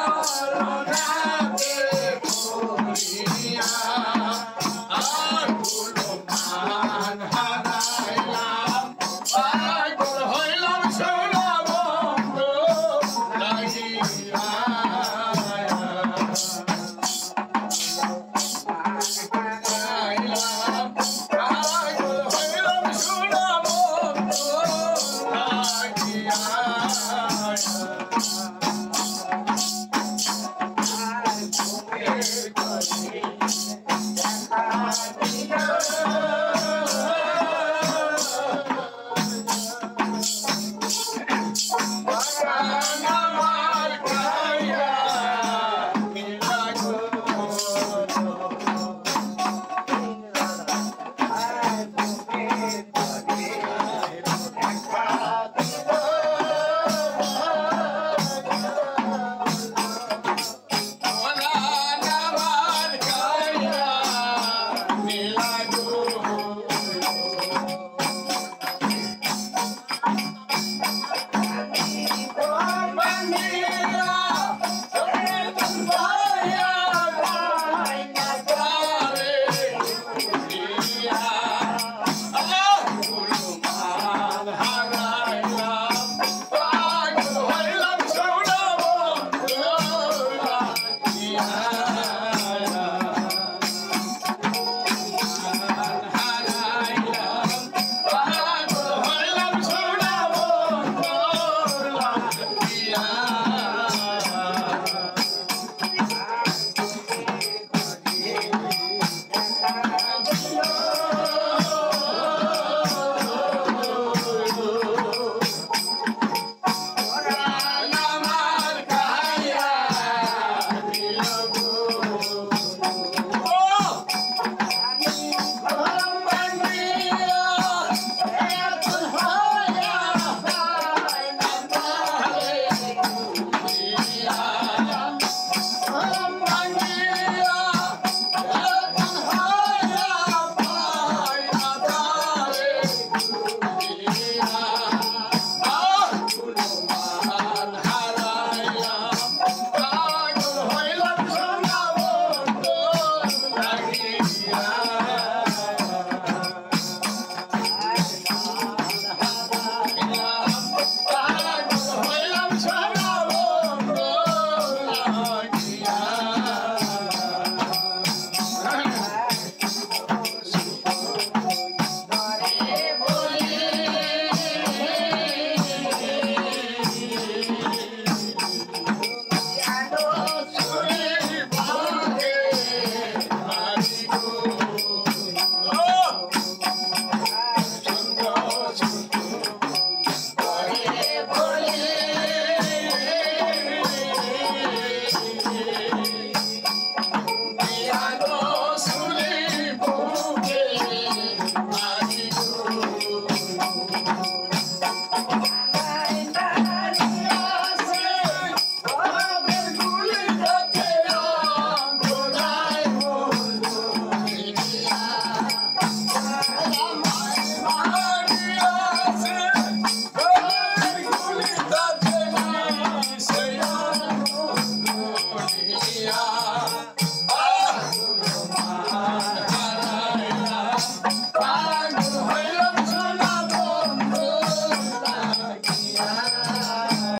Corona,